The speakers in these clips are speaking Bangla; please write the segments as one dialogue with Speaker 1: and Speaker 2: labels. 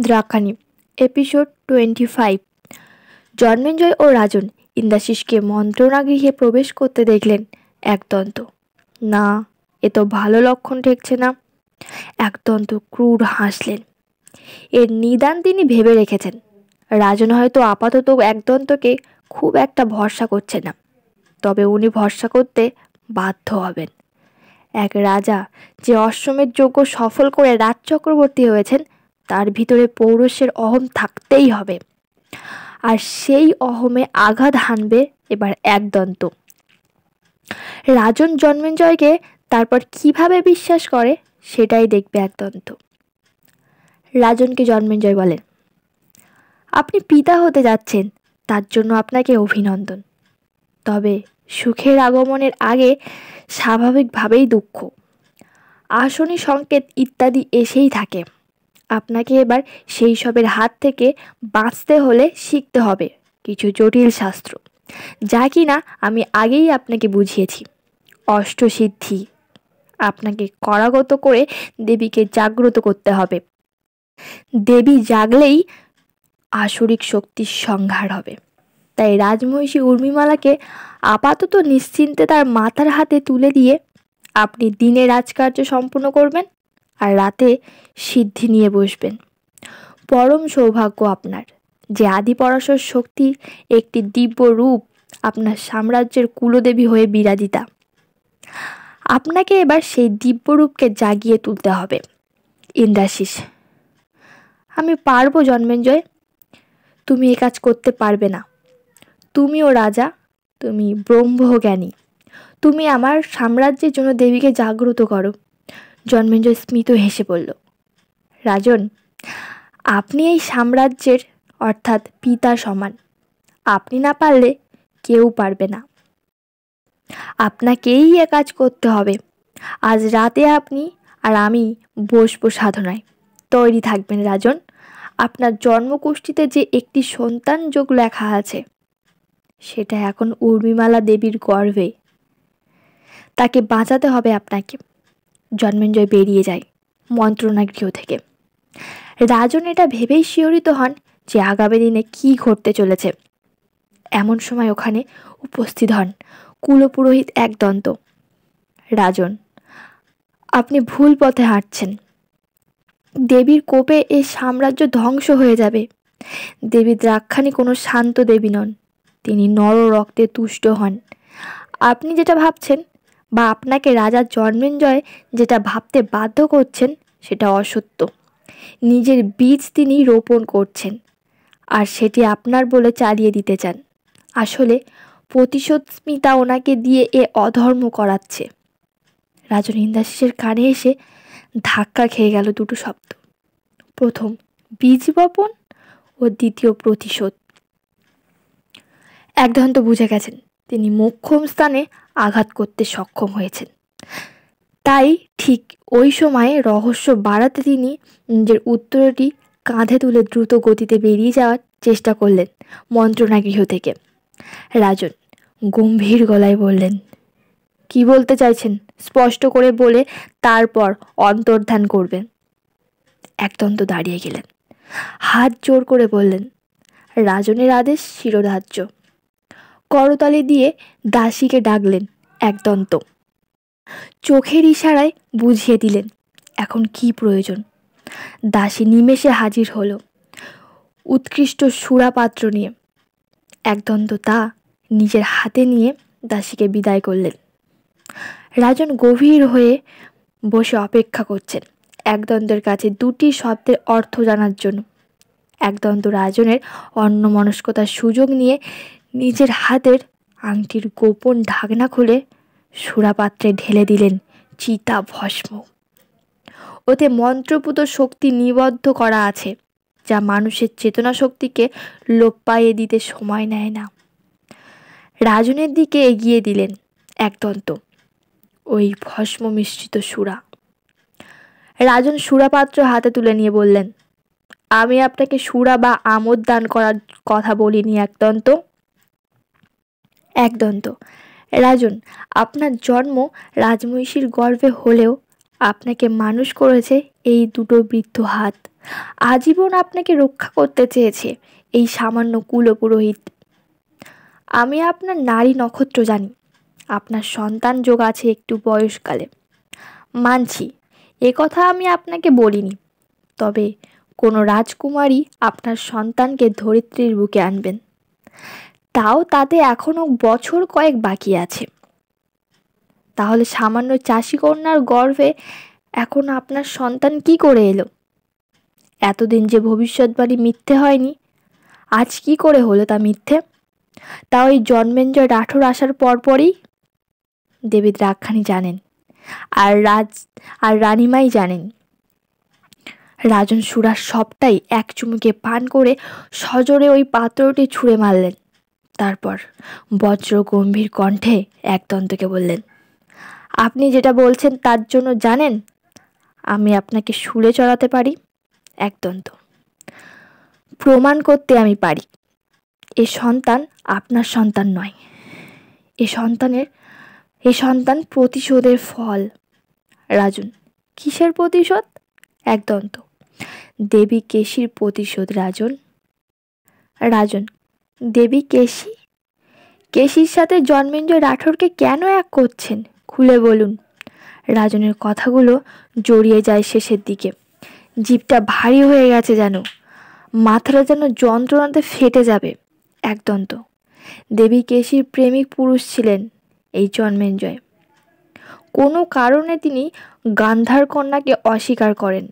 Speaker 1: দ্রাকানি এপিসোড টোয়েন্টি ফাইভ জন্মেঞ্জয় ও রাজন ইন্দাশিসকে মন্ত্রণাগৃহে প্রবেশ করতে দেখলেন একদন্ত। না, এ তো ভালো লক্ষণ ঠেকছে না। একদন্ত ক্রূর হাসলেন। এর নিদান তিনি ভেবে রেখেছেন। রাজন হয়তো আপাতত একদন্তকে খুব একটা ভরসা করছে না। তবে উনি ভরসা করতে বাধ্য হবেন। এক রাজা যে অশ্বমের যোগ্য সফল করে রাজ চক্রবর্তী হয়েছেন তার ভিতরে পৌরস্যের অহম থাকতেই হবে। আর সেই অহমে আঘাত হানবে এবার একদন্ত। রাজন জন্মেঞ্জয়কে তারপর কীভাবে বিশ্বাস করে সেটাই দেখবে একদন্ত। রাজনকে জন্মেঞ্জয় বলেন আপনি পিতা হতে যাচ্ছেন, তার জন্য আপনাকে অভিনন্দন। তবে সুখের আগমনের আগে স্বাভাবিকভাবেই দুঃখ। আসনি সংকেত ইত্যাদি এসেই থাকে। আপনাকে এবার সেই সবের হাত থেকে বাঁচতে হলে শিখতে হবে। কিছু জটিল শাস্ত্র, যা কি না আমি আগেই আপনাকে বুঝিয়েছি। অষ্টসিদ্ধি, আপনাকে করাগত করে দেবীকে জাগ্রত করতে হবে। দেবী জাগলেই আসরিক শক্তির সংহার হবে। তাই রাজমহিষী উর্মিমালাকে আপাতত নিশ্চিন্তে তার মাথার হাতে তুলে দিয়ে আপনি দিনে রাজকার্য সম্পূর্ণ করবেন। আর রাতে সিদ্ধি নিয়ে বসবেন। পরম সৌভাগ্য আপনার যে আদি পরাশর শক্তির একটি দিব্য রূপ আপনার সাম্রাজ্যের কুলদেবী হয়ে বিরাজিতা। আপনাকে এবার সেই দিব্য রূপকে জাগিয়ে তুলতে হবে। ইন্দ্রাশিস, আমি পারব জন্মেঞ্জয়। তুমি এ কাজ করতে পারবে না। তুমিও রাজা, তুমি ব্রহ্মজ্ঞানী। তুমি আমার সাম্রাজ্যের জন্য দেবীকে জাগ্রত করো। জন্মেঞ্জয় স্মিত হেসে বলল, রাজন, আপনি এই সাম্রাজ্যের অর্থাৎ পিতা সমান। আপনি না পারলে কেউ পারবে না। আপনাকেই এ কাজ করতে হবে। আজ রাতে আপনি আর আমি বসবো সাধনায়। তৈরি থাকবেন, রাজন। আপনার জন্মকুষ্ঠিতে যে একটি সন্তান যোগ লেখা আছে, সেটা এখন উর্মিমালা দেবীর গর্ভে। তাকে বাঁচাতে হবে আপনাকে। জন্মেঞ্জয় বেরিয়ে যায় মন্ত্রণাগৃহ থেকে। রাজন এটা ভেবেই শিহরিত হন যে আগামী দিনে কি ঘটতে চলেছে। এমন সময় ওখানে উপস্থিত হন কুলপুরোহিত এক দন্ত রাজন, আপনি ভুল পথে হাঁটছেন। দেবীর কোপে এ সাম্রাজ্য ধ্বংস হয়ে যাবে। দেবী দ্রাক্ষানি কোনো শান্ত দেবী নন। তিনি নর রক্তে তুষ্ট হন। আপনি যেটা ভাবছেন বা আপনাকে রাজা জন্মেঞ্জয় যেটা ভাবতে বাধ্য করছেন সেটা অসত্য। নিজের বীজ তিনি রোপণ করছেন আর সেটি আপনার বলে চালিয়ে দিতে চান। আসলে প্রতিশোধ স্মিতা ওনাকে দিয়ে এ অধর্ম করাচ্ছে। রাজন কানে এসে ধাক্কা খেয়ে গেল দুটো শব্দ। প্রথম, বীজ বপন ও দ্বিতীয় প্রতিশোধ। একদন্ত বুঝে গেছেন। তিনি মোক্ষম স্থানে আঘাত করতে সক্ষম হয়েছেন। তাই ঠিক ওই সময়ে রহস্য বাড়াতে তিনি নিজের উত্তরটি কাঁধে তুলে দ্রুত গতিতে বেরিয়ে যাওয়ার চেষ্টা করলেন মন্ত্রণাগৃহ থেকে। রাজন গম্ভীর গলায় বললেন, কি বলতে চাইছেন? স্পষ্ট করে বলে তারপর অন্তর্ধান করবেন। একদন্ত দাঁড়িয়ে গেলেন। হাত জোর করে বললেন, রাজনের আদেশ শিরোধার্য। করতালি দিয়ে দাসীকে ডাকলেন একদন্ত। চোখের ইশারায় বুঝিয়ে দিলেন, এখন কি প্রয়োজন? দাসী নিমেষে হাজির হলো। উৎকৃষ্ট সুরাপাত্র নিয়ে। একদন্ত তা নিজের হাতে নিয়ে দাসীকে বিদায় করলেন। রাজন গভীর হয়ে বসে অপেক্ষা করছেন একদন্তের কাছে দুটি শব্দের অর্থ জানার জন্য। একদন্ত রাজনের অন্যমনস্কতার সুযোগ নিয়ে নিজের হাতের আংটির গোপন ঢাকনা খুলে সুরাপাত্রে ঢেলে দিলেন চিতা ভস্ম। ওতে মন্ত্রপুত শক্তি নিবদ্ধ করা আছে, যা মানুষের চেতনা শক্তিকে লোপ পাইয়ে দিতে সময় নেয় না। রাজনের দিকে এগিয়ে দিলেন একদন্ত ওই ভস্ম মিশ্রিত সুরা। রাজন সুরাপাত্র হাতে তুলে নিয়ে বললেন, আমি আপনাকে সুরা বা আমোদ দান করার কথা বলিনি একদন্ত একদন্ত রাজন, আপনার জন্ম রাজমহিষীর গর্ভে হলেও আপনাকে মানুষ করেছে এই দুটো বৃদ্ধ হাত। আজীবন আপনাকে রক্ষা করতে চেয়েছে এই সামান্য কুলপুরোহিত। আমি আপনার নারী নক্ষত্র জানি, আপনার সন্তান যোগ আছে একটু বয়সকালে। মানছি, এ কথা আমি আপনাকে বলিনি, তবে কোনো রাজকুমারী আপনার সন্তানকে ধরিত্রীর বুকে আনবেন। তাও তাতে এখনও বছর কয়েক বাকি আছে। তাহলে সামান্য চাষি কন্যার গর্ভে এখন আপনার সন্তান কি করে এলো? এতদিন যে ভবিষ্যৎবাণী মিথ্যে হয়নি, আজ কি করে হলো তা মিথ্যে? তা ওই জন্মেঞ্জয় রাঠোর আসার পরপরই? দেবী রাগখানি জানেন, আর রাজ, আর রানিমাই জানেন। রাজন সুরার সবটাই এক চুমুকে পান করে সজোরে ওই পাত্রটি ছুঁড়ে মারলেন। তারপর বজ্র গম্ভীর কণ্ঠে একদন্তকে বললেন, আপনি যেটা বলছেন তার জন্য জানেন? আমি আপনাকে শুলে চড়াতে পারি? একদন্ত প্রমাণ করতে আমি পারি। এ সন্তান আপনার সন্তান নয়। এ সন্তানের, এ সন্তান প্রতিশোধের ফল। রাজন, কিসের প্রতিশোধ? একদন্ত দেবী কেশির প্রতিশোধ, রাজন। রাজন দেবী কেশি? কেশির সাথে জন্মেঞ্জয় রাঠোরকে কেন এক করছেন? খুলে বলুন। রাজনের কথাগুলো জড়িয়ে যায় শেষের দিকে। জিপটা ভারী হয়ে গেছে যেন। মাথাটা যেন যন্ত্রণাতে ফেটে যাবে। একদন্ত। দেবী কেশির প্রেমিক পুরুষ ছিলেন এই জন্মেঞ্জয় কোনো কারণে তিনি গান্ধার কন্যাকে অস্বীকার করেন।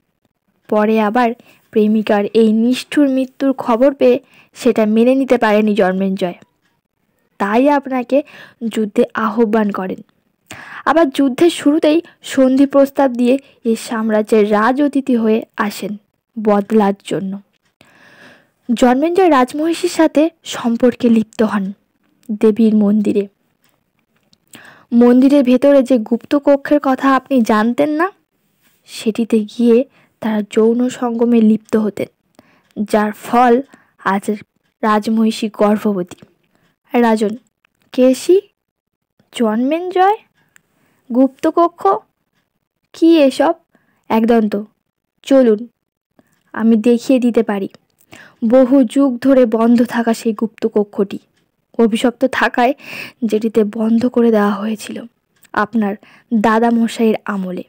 Speaker 1: পরে আবার প্রেমিকার এই নিষ্ঠুর মৃত্যুর খবর পেয়ে সেটা মেনে নিতে পারেনি জন্মেঞ্জয় তাই আপনাকে যুদ্ধে আহ্বান করেন। আবার যুদ্ধের শুরুতেই সন্ধি প্রস্তাব দিয়ে এই সাম্রাজ্যের রাজ অতিথি হয়ে আসেন বদলার জন্য। জন্মেঞ্জয় রাজমহিষীর সাথে সম্পর্কে লিপ্ত হন দেবীর মন্দিরে। মন্দিরের ভেতরে যে গুপ্ত কক্ষের কথা আপনি জানতেন না, সেটিতে গিয়ে তারা যৌন সঙ্গমে লিপ্ত হতেন, যার ফল আজ রাজমহিষী গর্ভবতী। রাজন কেশি জন্মেঞ্জয় গুপ্তকক্ষ? কি এসব? একদন্ত, চলুন, আমি দেখিয়ে দিতে পারি। বহু যুগ ধরে বন্ধ থাকা সেই গুপ্তকক্ষটি, অভিশপ্ত থাকায় যেটিতে বন্ধ করে দেওয়া হয়েছিল, আপনার দাদা মশাইয়ের আমলে।